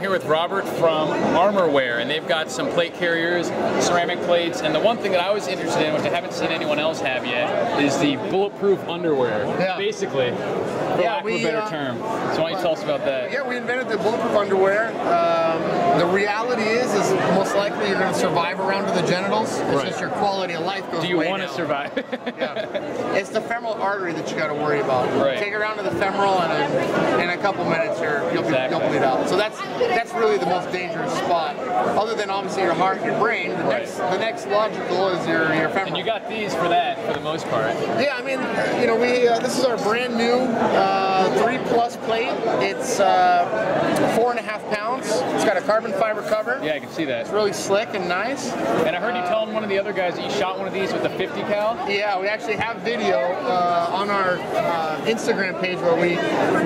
with Robert from Armour Wear, and they've got some plate carriers, ceramic plates, and the one thing that I was interested in, which I haven't seen anyone else have yet, is the bulletproof underwear. Yeah. Basically, for Yeah, lack we, of a better uh, term. So why don't you tell us about that? Yeah, we invented the bulletproof underwear. Um, the reality is, is most likely you're going to survive around to the genitals. It's Right. just your quality of life goes Do you want to survive? Yeah. It's the femoral artery that you got to worry about. Right. Take it around to the femoral, and in, in a couple minutes, you're, you'll, Exactly. be, you'll bleed out. So that's that's really the most dangerous spot. Other than obviously your heart, your brain, the Right. next the next logical is your your femoral. and you got these for that, for the most part. Yeah, I mean, you know, we uh, this is our brand new uh, three plus plate. It's uh, and half pounds. It's got a carbon fiber cover. Yeah, I can see that. It's really slick and nice. And I heard you telling one of the other guys that you shot one of these with a 50 cal. Yeah, we actually have video uh, on our uh, Instagram page where we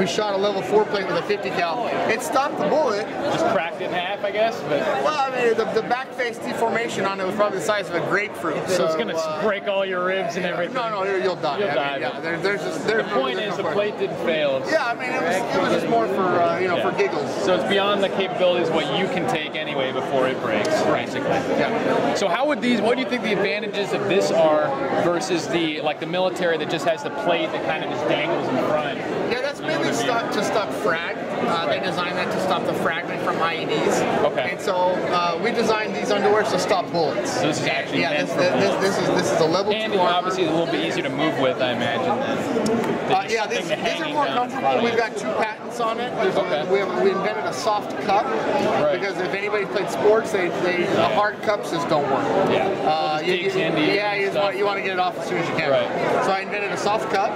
we shot a level four plate with a 50 cal. It stopped the bullet. Just cracked it in half, I guess. But Well, I mean, the, the back face deformation on it was probably the size of a grapefruit. so it's gonna uh, break all your ribs and everything. No, no, you'll you'll die. You'll I die, mean, yeah, there, there's just The there's no- point there's is no the plate didn't fail. Yeah, I mean, it was, it was just more for uh, you know for giggles. So it's beyond the capabilities of what you can take anyway before it breaks, basically. Yeah. So how would these? What do you think the advantages of this are versus the like the military that just has the plate that kind of just dangles in front? Yeah, that's You know mainly what stop, to stop frag. Uh, Right. They designed that to stop the fragment from IEDs. Okay. And so uh, we designed these underwears to stop bullets. So this is actually yeah, meant this, for this, bullets. this is this is a level And two armor. obviously it's a little bit easier to move with, I imagine. Than Uh, yeah, this, these are more comfortable. We've got two patents on it. Okay. we, have, we invented a soft cup because if anybody played sports, they, they the hard cups just don't work. Yeah. Uh, you, you- yeah, you, want, you want to get it off as soon as you can. Right. So I invented a soft cup,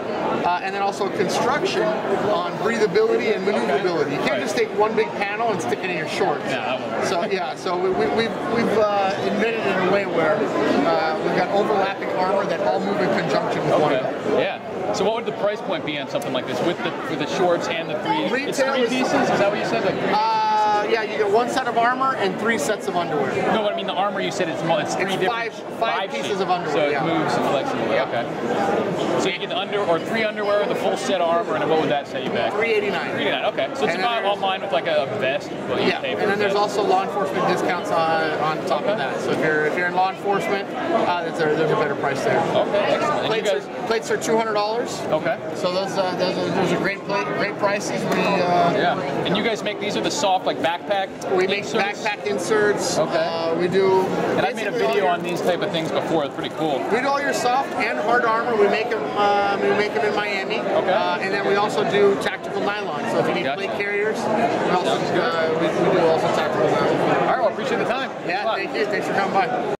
uh, and then also construction on breathability and maneuverability. You can't Right. just take one big panel and stick it in your shorts. No, that won't work. So yeah, so we, we, we've we've uh, invented it in a way where uh, we've got overlapping armor that all move in conjunction with one another. Okay. Yeah. So what would the price point be on something like this with the with the shorts and the three? Retail three is- pieces. Is that what you said? Like? Uh, yeah, you get one set of armor and three sets of underwear. no, but I mean the armor. You said it's it's three It's different. five- five pieces sheets. of underwear, So it yeah. moves flexibly. Yeah. Okay. So you get the under or three underwear with a full set of armor, and what would that set you back? Three eighty nine. 389. Okay. So it's And about online with like a vest. You Yeah, and then a there's also law enforcement discounts on, on top Okay. of that. So if you're if you're in law enforcement, uh, there's, a, there's a better price there. Okay. Excellent. Plates guys. are, plates are two hundred dollars. Okay. So those uh, those are, those are great plate, great prices. We uh, Yeah. And you guys make these are the soft like backpack. we make inserts? backpack inserts. Okay. Uh, we do. And I made a video your- on these type of things before. It's pretty cool. We do all your soft and hard armor. We make them. Um, we make them in Miami. Okay. Uh, and then we also do tactical nylon. So if you need Gotcha. plate carriers, we also uh, we, we do also tactical nylon. All right. Well, appreciate the time. Yeah. Thank you. Thanks for coming by.